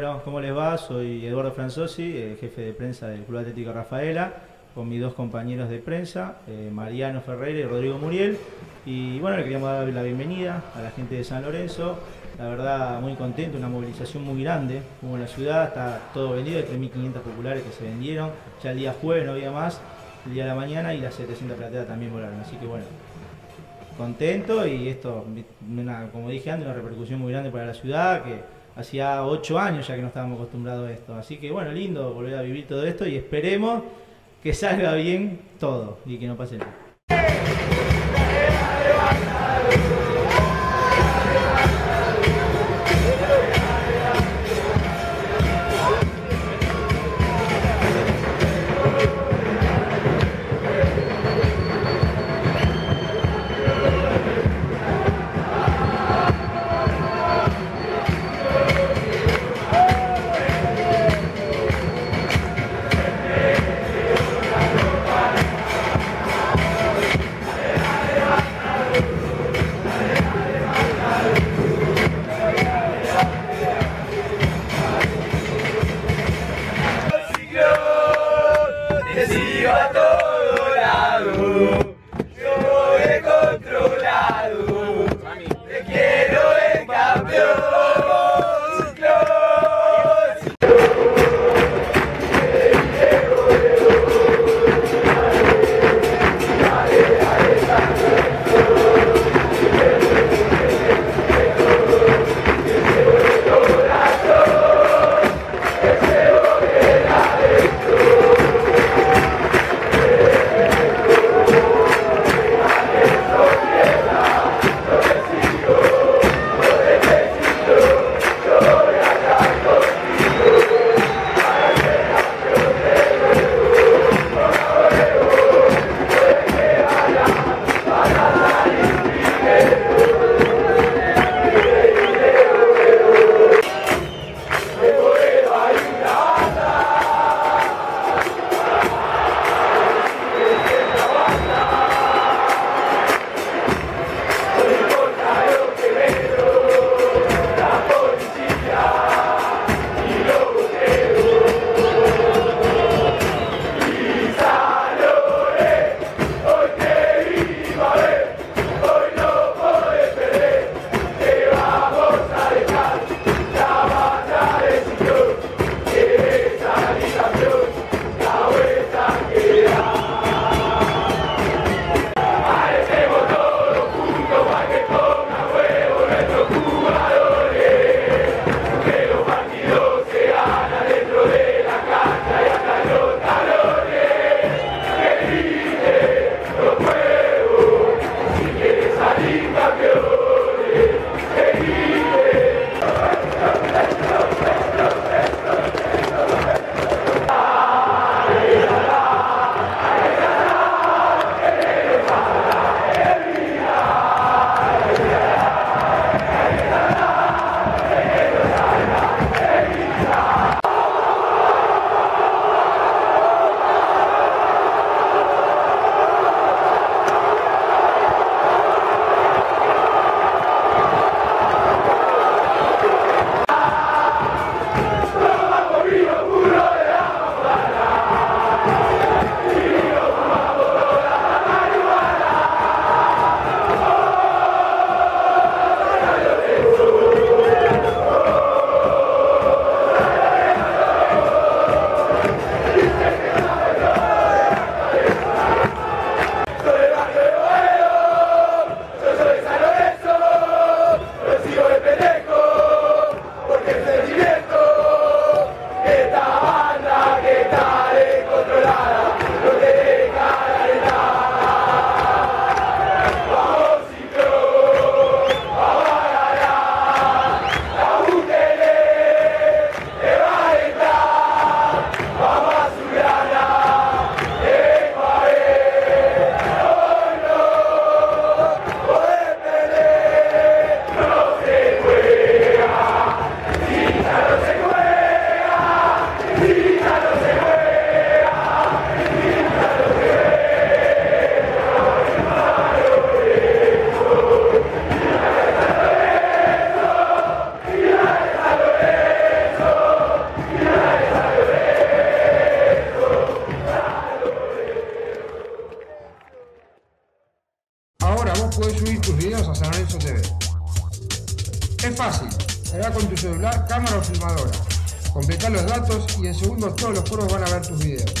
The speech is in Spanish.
Bueno, ¿cómo les va? Soy Eduardo Franzosi, eh, jefe de prensa del Club Atlético Rafaela, con mis dos compañeros de prensa, eh, Mariano Ferreira y Rodrigo Muriel. Y bueno, le queríamos dar la bienvenida a la gente de San Lorenzo. La verdad, muy contento, una movilización muy grande. Como en la ciudad está todo vendido, hay 3.500 populares que se vendieron. Ya el día jueves no había más, el día de la mañana y las 700 plateas también volaron. Así que bueno, contento y esto, como dije antes, una repercusión muy grande para la ciudad. que hacía ocho años ya que no estábamos acostumbrados a esto. Así que bueno, lindo volver a vivir todo esto y esperemos que salga bien todo y que no pase nada. puedes subir tus videos a San Lorenzo TV. Es fácil, hará con tu celular, cámara o filmadora. Completá los datos y en segundos todos los foros van a ver tus videos.